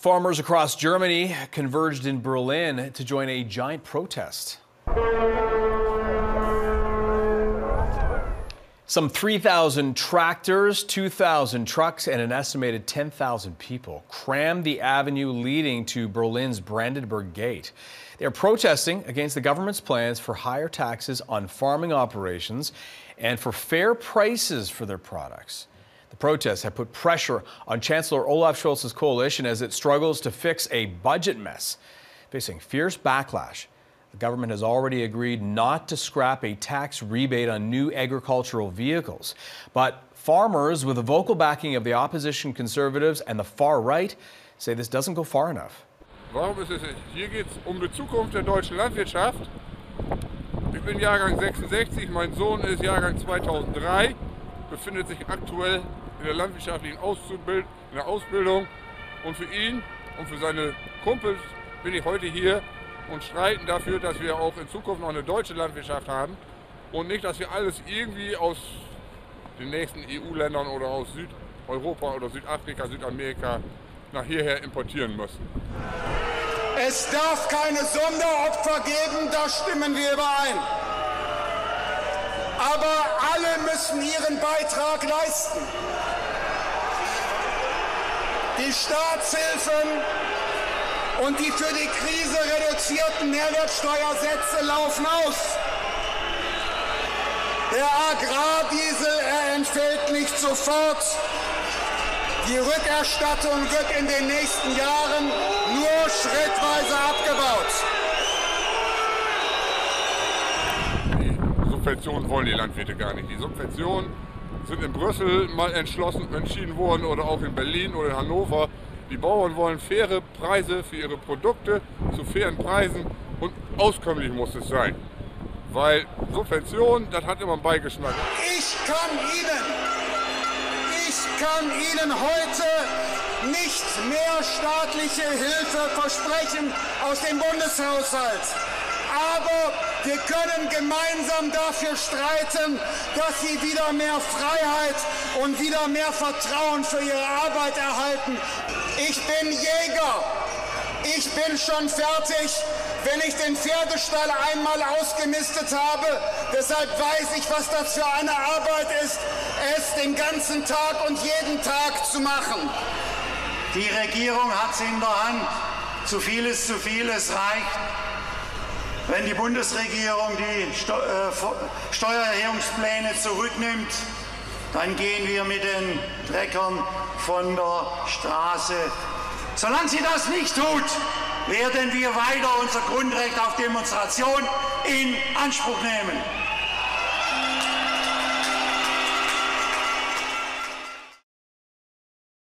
Farmers across Germany converged in Berlin to join a giant protest. Some 3,000 tractors, 2,000 trucks, and an estimated 10,000 people crammed the avenue leading to Berlin's Brandenburg Gate. They are protesting against the government's plans for higher taxes on farming operations and for fair prices for their products. The protests have put pressure on Chancellor Olaf Scholz's coalition as it struggles to fix a budget mess. Facing fierce backlash, the government has already agreed not to scrap a tax rebate on new agricultural vehicles. But farmers, with the vocal backing of the opposition conservatives and the far right, say this doesn't go far enough. Warum ist es? Hier geht es um die Zukunft der deutschen Landwirtschaft. Ich bin Jahrgang 66, mein Sohn ist Jahrgang 2003, befindet sich aktuell in der landwirtschaftlichen Auszubild in der Ausbildung. Und für ihn und für seine Kumpels bin ich heute hier und streiten dafür, dass wir auch in Zukunft noch eine deutsche Landwirtschaft haben und nicht, dass wir alles irgendwie aus den nächsten EU-Ländern oder aus Südeuropa oder Südafrika, Südamerika nach hierher importieren müssen. Es darf keine Sonderopfer geben, da stimmen wir überein. Aber alle müssen ihren Beitrag leisten. Die Staatshilfen und die für die Krise reduzierten Mehrwertsteuersätze laufen aus. Der Agrardiesel er entfällt nicht sofort. Die Rückerstattung wird in den nächsten Jahren nur schrittweise abgebaut. Die Subventionen wollen die Landwirte gar nicht. Die Subventionen sind in Brüssel mal entschlossen entschieden worden oder auch in Berlin oder in Hannover. Die Bauern wollen faire Preise für ihre Produkte zu fairen Preisen und auskömmlich muss es sein. Weil Subvention, das hat immer einen Beigeschmack. Ich kann Ihnen, ich kann Ihnen heute nicht mehr staatliche Hilfe versprechen aus dem Bundeshaushalt. Aber wir können gemeinsam dafür streiten, dass Sie wieder mehr Freiheit und wieder mehr Vertrauen für Ihre Arbeit erhalten. Ich bin Jäger. Ich bin schon fertig, wenn ich den Pferdestall einmal ausgemistet habe. Deshalb weiß ich, was das für eine Arbeit ist, es den ganzen Tag und jeden Tag zu machen. Die Regierung hat es in der Hand. Zu viel ist zu viel, es reicht. Wenn die Bundesregierung die Steuererhebungspläne zurücknimmt, dann gehen wir mit den Treckern von der Straße. Solange sie das nicht tut, werden wir weiter unser Grundrecht auf Demonstration in Anspruch nehmen.